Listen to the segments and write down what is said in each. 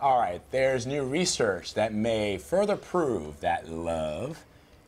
All right, there's new research that may further prove that love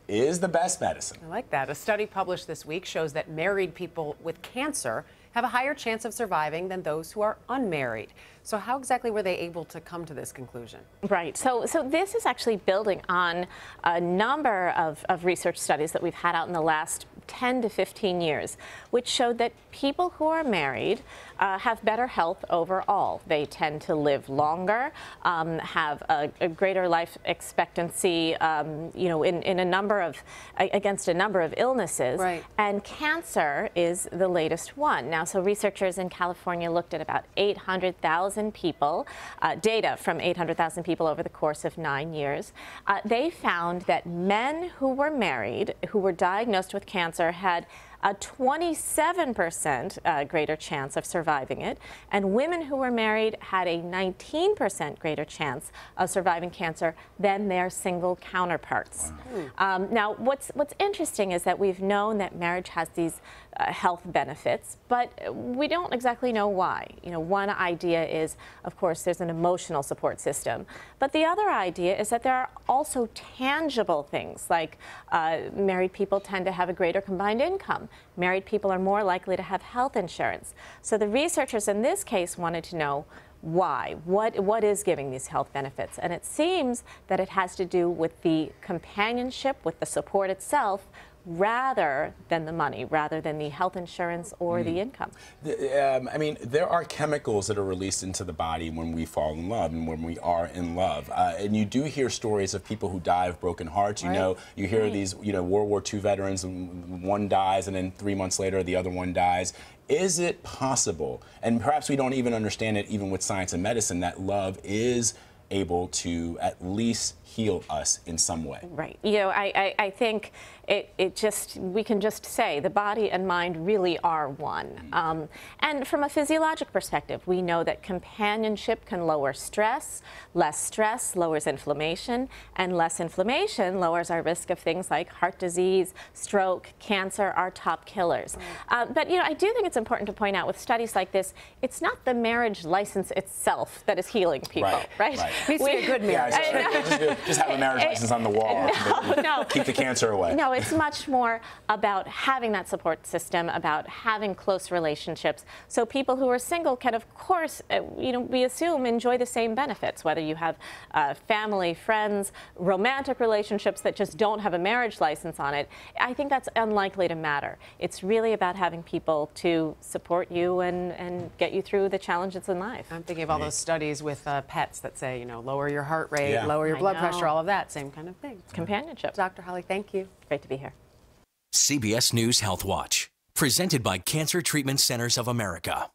is the best medicine. I like that. A study published this week shows that married people with cancer have a higher chance of surviving than those who are unmarried. So, how exactly were they able to come to this conclusion? Right. So, so this is actually building on a number of, of research studies that we've had out in the last 10 to 15 years, which showed that people who are married uh, have better health overall. They tend to live longer, um, have a, a, greater life expectancy, um, you know, in, in a number of, against a number of illnesses. Right. And cancer is the latest one. Now, so researchers in California looked at about 800,000 people, uh, data from 800,000 people over the course of nine years. Uh, they found that men who were married, who were diagnosed with cancer, cancer had a 27% uh, greater chance of surviving it, and women who were married had a 19% greater chance of surviving cancer than their single counterparts. Wow. Um, now, what's what's interesting is that we've known that marriage has these uh, health benefits, but we don't exactly know why. You know, one idea is, of course, there's an emotional support system, but the other idea is that there are also tangible things like uh, married people tend to have a greater combined income. Married people are more likely to have health insurance. So the researchers in this case wanted to know why? What, what is giving these health benefits? And it seems that it has to do with the companionship, with the support itself, rather than the money, rather than the health insurance or mm. the income. The, um, I mean, there are chemicals that are released into the body when we fall in love and when we are in love. Uh, and you do hear stories of people who die of broken hearts. You right. know, you hear right. these, you know, World War II veterans, and one dies, and then three months later, the other one dies. Is it possible, and perhaps we don't even understand it even with science and medicine, that love is able to at least heal us in some way. Right. You know, I, I, I, think it, it just, we can just say the body and mind really are one. Mm-hmm. Um, and from a physiologic perspective, we know that companionship can lower stress, less stress lowers inflammation, and less inflammation lowers our risk of things like heart disease, stroke, cancer, our top killers. Uh, but, you know, I do think it's important to point out with studies like this, it's not the marriage license itself that is healing people, right? right? right. Needs to be a good marriage. Yeah, just have a marriage license on the wall. No, no. Keep the cancer away. No, it's much more about having that support system, about having close relationships. So people who are single can, of course, uh, you know, we assume enjoy the same benefits, whether you have uh, family, friends, romantic relationships that just don't have a marriage license on it. I think that's unlikely to matter. It's really about having people to support you and, and get you through the challenges in life. I'm thinking of all those studies with uh, pets that say, you know, lower your heart rate, yeah. lower your blood pressure pressure, all of that, same kind of thing. Companionship. Dr. Holly, thank you. Great to be here. CBS News Health Watch, presented by Cancer Treatment Centers of America.